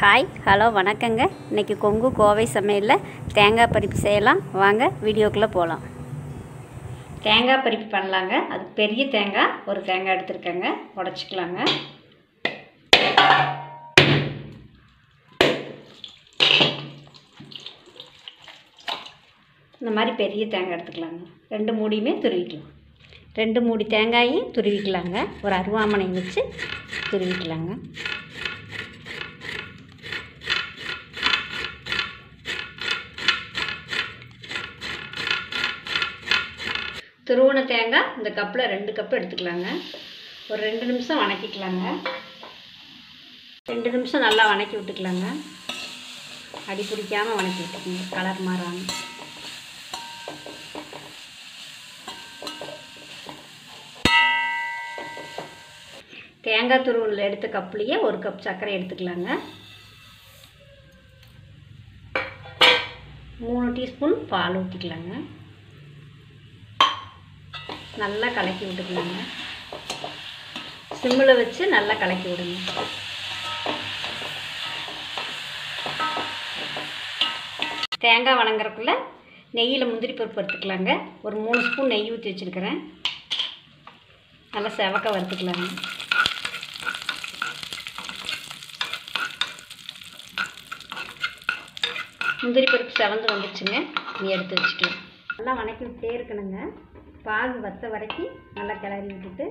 Hi hello வணக்கங்க. இன்றைக்கி கொங்கு கோவை சமையலில் தேங்காய் பருப்பு செய்யலாம். வாங்க வீடியோக்குள்ளே போகலாம் தேங்காய் பருப்பு பண்ணலாங்க. அது பெரிய தேங்காய் ஒரு தேங்காய் எடுத்துருக்கேங்க. உடச்சிக்கலாங்க. இந்த மாதிரி பெரிய தேங்காய் எடுத்துக்கலாங்க. ரெண்டு மூடியுமே துருவிக்கலாம். ரெண்டு மூடி தேங்காயும் துருவிக்கலாங்க. ஒரு அருவாமனை வச்சு துருவிக்கலாங்க. துருவன தேங்காய் இந்த கப்பில் ரெண்டு கப்பு எடுத்துக்கலாங்க. ஒரு ரெண்டு நிமிஷம் வணக்கிக்கலாங்க. ரெண்டு நிமிஷம் நல்லா வணக்கி விட்டுக்கலாங்க. அடி பிடிக்காமல் வணக்கி விட்டுக்கோங்க. கலர் மாறாங்க தேங்காய் துருவல் எடுத்த கப்லேயே ஒரு கப் சர்க்கரை எடுத்துக்கலாங்க. மூணு டீஸ்பூன் பால் ஊற்றிக்கலாங்க நல்லா கலக்கி விட்டுக்கலாங்க. சிம்மில் வச்சு நல்லா கலக்கி விடுங்க. தேங்காய் வணங்குறதுக்குள்ளே நெய்யில் முந்திரி பருப்பு எடுத்துக்கலாங்க ஒரு மூணு ஸ்பூன் நெய் ஊற்றி வச்சுருக்கிறேன். நல்லா செவக்க வறுத்துக்கலாங்க. முந்திரி பருப்பு செவந்து வந்துடுச்சுங்க நீ எடுத்து வச்சுக்கலாம். நல்லா வணக்கிட்டே இருக்கணுங்க. பாகு வத்த வரைக்கும் நல்லா கிளறி விட்டுட்டு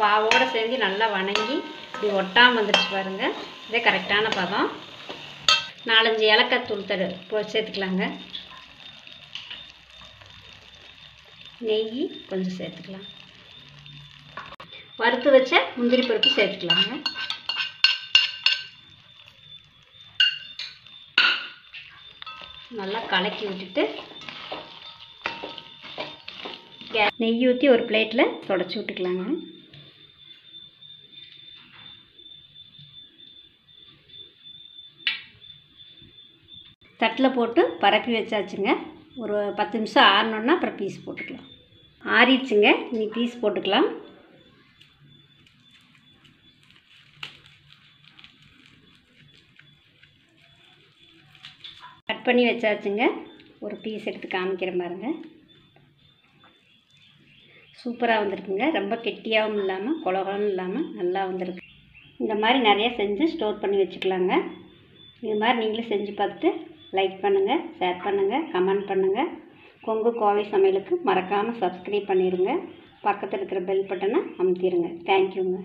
பாவோடு செஞ்சு நல்லா வணங்கி இப்படி ஒட்டாமல் வந்துடுச்சு பாருங்கள் இதே கரெக்டான பதம். நாலஞ்சு ஏலக்காய் தூள் தரு போ சேர்த்துக்கலாங்க. நெய் கொஞ்சம் சேர்த்துக்கலாம். வறுத்து வச்ச முந்திரி பருப்பு சேர்த்துக்கலாங்க. நல்லா கலக்கி விட்டுட்டு நெய் ஊற்றி ஒரு பிளேட்டில் தொடச்சி விட்டுக்கலாங்க. தட்டில் போட்டு பரப்பி வச்சாச்சுங்க. ஒரு பத்து நிமிஷம் ஆறணுன்னா அப்புறம் பீஸ் போட்டுக்கலாம். ஆறிடுச்சுங்க. நீ பீஸ் போட்டுக்கலாம். பண்ணி வச்சாச்சுங்க. ஒரு பீஸ் எடுத்து காமிக்கிற பாருங்க. சூப்பராக வந்திருக்குங்க. ரொம்ப கெட்டியாகவும் இல்லாமல் குலகலும் இல்லாமல் நல்லா வந்திருக்கு. இந்த மாதிரி நிறைய செஞ்சு ஸ்டோர் பண்ணி வச்சுக்கலாங்க. இது மாதிரி நீங்களும் செஞ்சு பார்த்துட்டு லைக் பண்ணுங்கள் ஷேர் பண்ணுங்கள் கமெண்ட் பண்ணுங்கள் கொங்கு கோவை சமையலுக்கு மறக்காமல் சப்ஸ்கிரைப் பண்ணிடுங்க பக்கத்தில் இருக்கிற பெல் பட்டனை அமுத்திடுங்க தேங்க்யூங்க